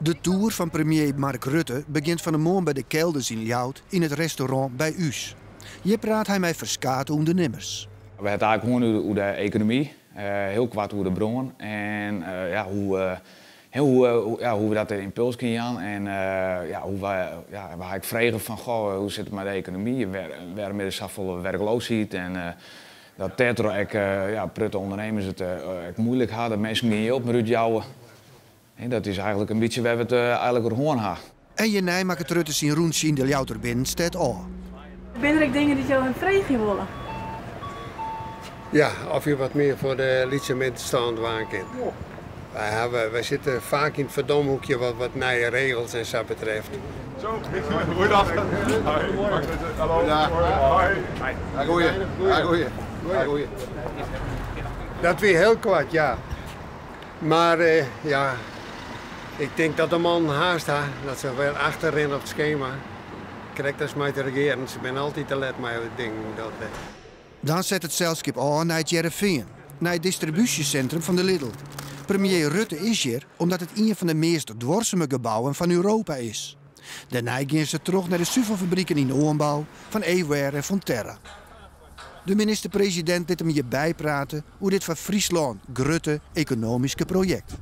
De tour van premier Mark Rutte begint van de morgen bij de kelders in Ljout in het restaurant bij Us. Hier praat hij met verskate ondernemers. We hebben eigenlijk gewoon over de economie, uh, heel kwart over de bron en uh, ja, hoe, heel, hoe, ja, hoe we dat in impuls kunnen gaan en ja, hoe wij, ja, waar ik vragen van goh, hoe zit het met de economie, waar met zoveel werkloosheid en dat tetra ik ja, prutte ondernemers het moeilijk hadden, mensen niet op met jouwen. En dat is eigenlijk een beetje waar we het eigenlijk gewoon hebben. En je nee maakt het Rutte zien rondje in de Ljouter binnen staat al. Ben er dingen die jou een vregen willen? Ja, of je wat meer voor de liedse mensen staan waken. Wij, hebben, wij zitten vaak in het verdomhoekje wat, wat nieuwe regels en zo betreft. Zo, goeiedag. Hallo. Hoi. Goeie. Goeie. Goeie. Dat weer heel kwart, ja. Maar uh, ja, ik denk dat de man haast dat ze weer achterin op het schema. Krijgt dat mij te regeren. Ze ben altijd te let met het ding. Dat, uh... Dan zet het zelfskip aan naar het Jereveen, naar het distributiecentrum van de Lidl. Premier Rutte is hier omdat het een van de meest dwarseme gebouwen van Europa is. Daarna gaan ze terug naar de suivelfabrieken in Oonbouw van Eware en Fonterra. De minister-president liet hem hierbij praten hoe dit van Friesland grutte economische project.